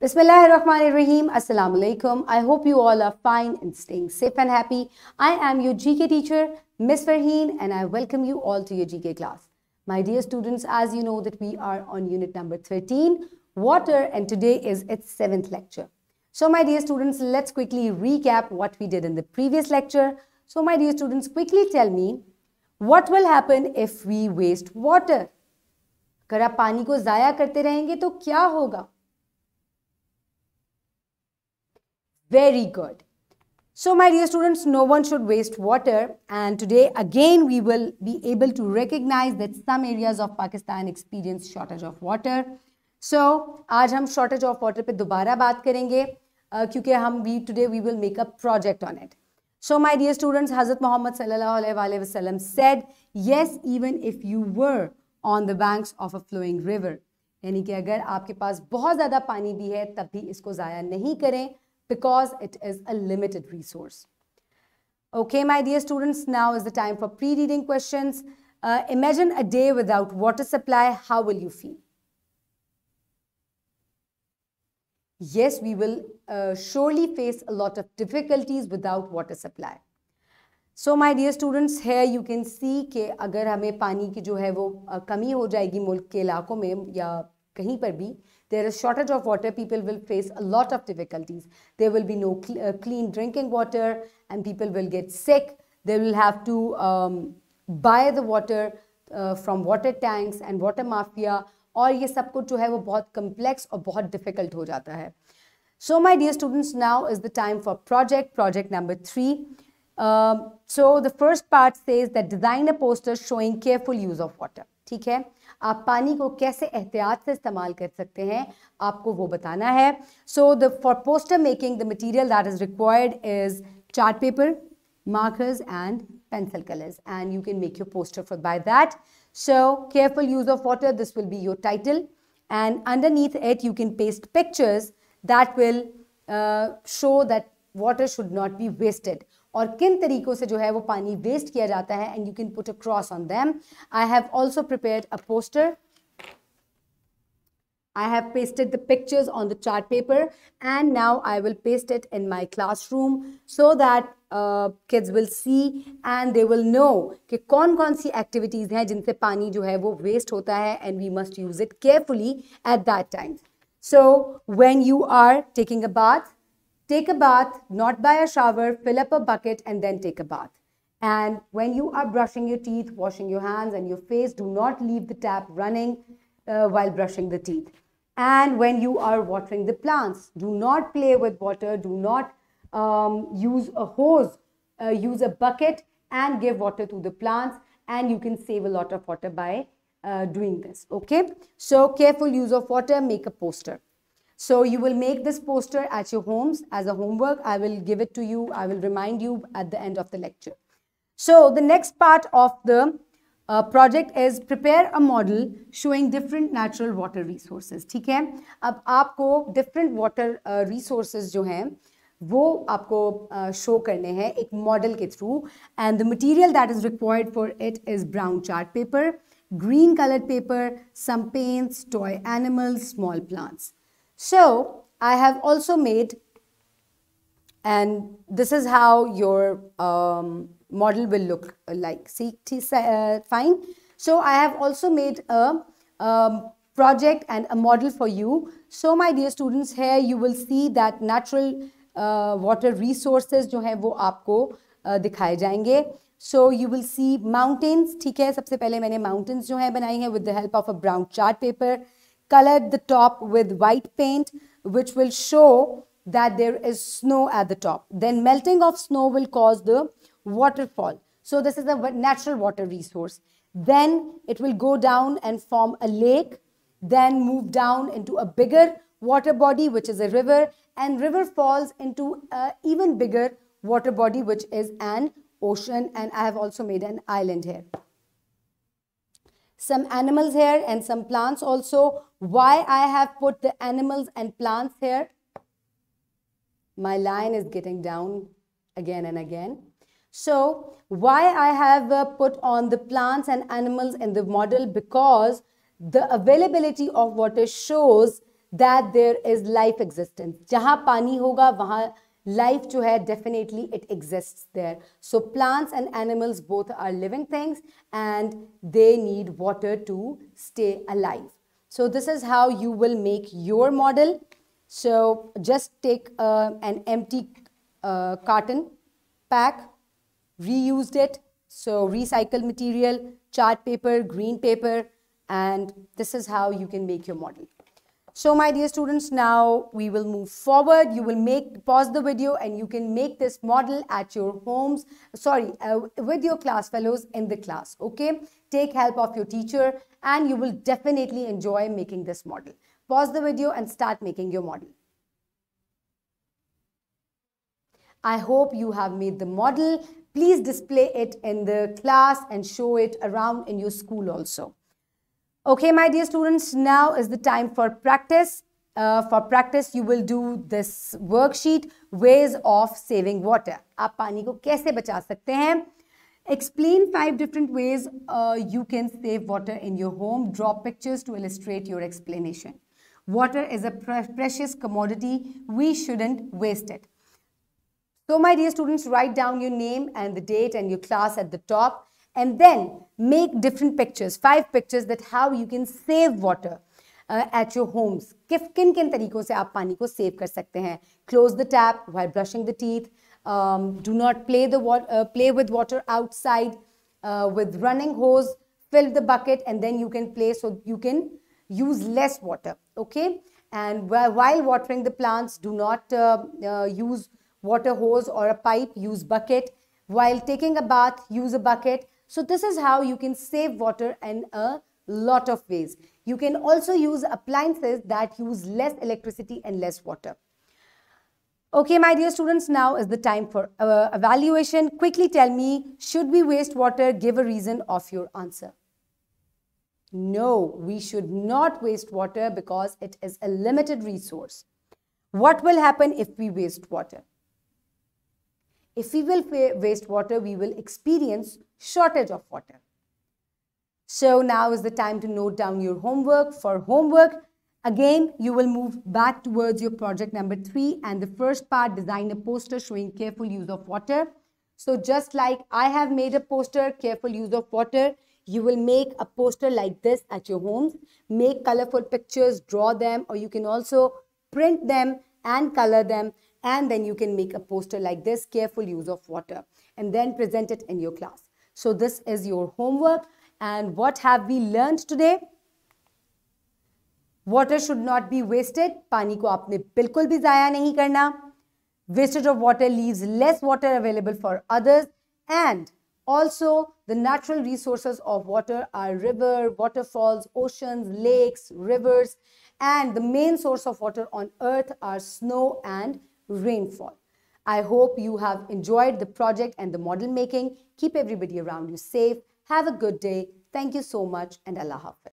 Bismillahirrahmanirrahim. Assalamu alaikum. I hope you all are fine and staying safe and happy. I am your GK teacher, Miss Farheen, and I welcome you all to your GK class. My dear students, as you know that we are on unit number 13, water, and today is its seventh lecture. So my dear students, let's quickly recap what we did in the previous lecture. So my dear students, quickly tell me what will happen if we waste water? अगर आप पानी को ज़ाया करते रहेंगे तो क्या होगा Very good. So my dear students, no one should waste water and today again we will be able to recognize that some areas of Pakistan experience shortage of water. So आज हम shortage of water पे दोबारा बात करेंगे uh, क्योंकि हम we today we will make a project on it. So my dear students, Hazrat Muhammad sallallahu alaihi wasallam said, yes, even if you were on the banks of a flowing river, यानी कि अगर आपके पास बहुत ज़्यादा पानी भी है तब भी इसको ज़ाया नहीं करें because it is a limited resource. Okay, my dear students, now is the time for pre-reading questions. Uh, imagine a day without water supply. How will you feel? Yes, we will uh, surely face a lot of difficulties without water supply. So my dear students, here you can see कि अगर हमें पानी की जो है वो कमी हो जाएगी मुल्क के इलाकों में या कहीं पर भी there is shortage of water people will face a lot of difficulties there will be no cl uh, clean drinking water and people will get sick they will have to um, buy the water uh, from water tanks and water mafia और ये सब कुछ जो है वो बहुत complex और बहुत difficult हो जाता है so my dear students now is the time for project project number three um, so the first part says that design a poster showing careful use of water ठीक है आप पानी को कैसे एहतियात से इस्तेमाल कर सकते हैं आपको वो बताना है so the for poster making the material that is required is chart paper markers and pencil colors and you can make your poster for by that so careful use of water this will be your title and underneath it you can paste pictures that will uh, show that water should not be wasted और किन तरीकों से जो है वो पानी waste किया जाता है and you can put a cross on them I have also prepare a poster I have pasted the pictures on the chart paper and now I will paste it in my classroom so that kids will see and they will know कि कौन कौन सी activities हैं जिनसे पानी जो है वो waste होता है and we must use it carefully at that time so when you are taking a bath Take a bath, not by a shower, fill up a bucket and then take a bath. And when you are brushing your teeth, washing your hands and your face, do not leave the tap running uh, while brushing the teeth. And when you are watering the plants, do not play with water, do not um, use a hose, uh, use a bucket and give water to the plants and you can save a lot of water by uh, doing this. Okay, so careful use of water, make a poster. So you will make this poster at your homes as a homework. I will give it to you. I will remind you at the end of the lecture. So the next part of the uh, project is prepare a model showing different natural water resources. ठीक है अब आपको different water uh, resources जो हैं वो आपको show uh, करने हैं एक मॉडल के through and the material that is required for it is brown chart paper green colored paper, some paints, toy animals, small plants. So I have also made, and this is how your um, model will look like. See, uh, fine. So I have also made a um, project and a model for you. So my dear students, here you will see that natural uh, water resources जो हैं वो आपको uh, दिखाए जाएंगे So you will see mountains. ठीक है सबसे पहले मैंने mountains जो है बनाई हैं with the help of a brown chart paper colored the top with white paint, which will show that there is snow at the top. Then melting of snow will cause the waterfall. So this is a natural water resource. Then it will go down and form a lake, then move down into a bigger water body, which is a river, and river falls into an even bigger water body, which is an ocean. And I have also made an island here some animals here and some plants also. Why I have put the animals and plants here? My line is getting down again and again. So why I have uh, put on the plants and animals in the model because the availability of water shows that there is life existence. जहाँ पानी होगा वहाँ life जो है definitely it exists there. So plants and animals both are living things and they need water to stay alive. So this is how you will make your model. So just take uh, an empty uh, carton pack, reused it. So recycled material, chart paper, green paper, and this is how you can make your model. So my dear students, now we will move forward. You will make, pause the video and you can make this model at your homes, sorry, uh, with your class fellows in the class, okay? Take help of your teacher and you will definitely enjoy making this model. Pause the video and start making your model. I hope you have made the model. Please display it in the class and show it around in your school also. Okay, my dear students, now is the time for practice. Uh, for practice, you will do this worksheet, ways of saving water. आप पानी को कैसे बचा सकते हैं? Explain five different ways uh, you can save water in your home. Draw pictures to illustrate your explanation. Water is a pre precious commodity. We shouldn't waste it. So my dear students, write down your name and the date and your class at the top and then make different pictures, five pictures that how you can save water uh, at your homes. किन किन किन तरीकों से आप पानी को save कर सकते हैं Close the tap while brushing the teeth. Um, do not play the uh, play with water outside uh, with running hose. Fill the bucket and then you can play so you can use less water. Okay. And while watering the plants, do not uh, uh, use water hose or a pipe. Use bucket. While taking a bath, use a bucket so this is how you can save water in a lot of ways. You can also use appliances that use less electricity and less water. Okay, my dear students, now is the time for uh, evaluation. Quickly tell me, should we waste water? Give a reason of your answer. No, we should not waste water because it is a limited resource. What will happen if we waste water? If we will waste water, we will experience shortage of water. So now is the time to note down your homework. For homework, again, you will move back towards your project number three. And the first part, design a poster showing careful use of water. So just like I have made a poster, careful use of water, you will make a poster like this at your homes. Make colorful pictures, draw them, or you can also print them and color them and then you can make a poster like this, careful use of water, and then present it in your class. So this is your homework. And what have we learned today? Water should not be wasted. पानी को आपने बिल्कुल भी ज़ाया नहीं करना. Wastage of water leaves less water available for others. And also, the natural resources of water are river, waterfalls, oceans, lakes, rivers. And the main source of water on earth are snow and rainfall. I hope you have enjoyed the project and the model making. Keep everybody around you safe. Have a good day. Thank you so much and Allah Hafiz.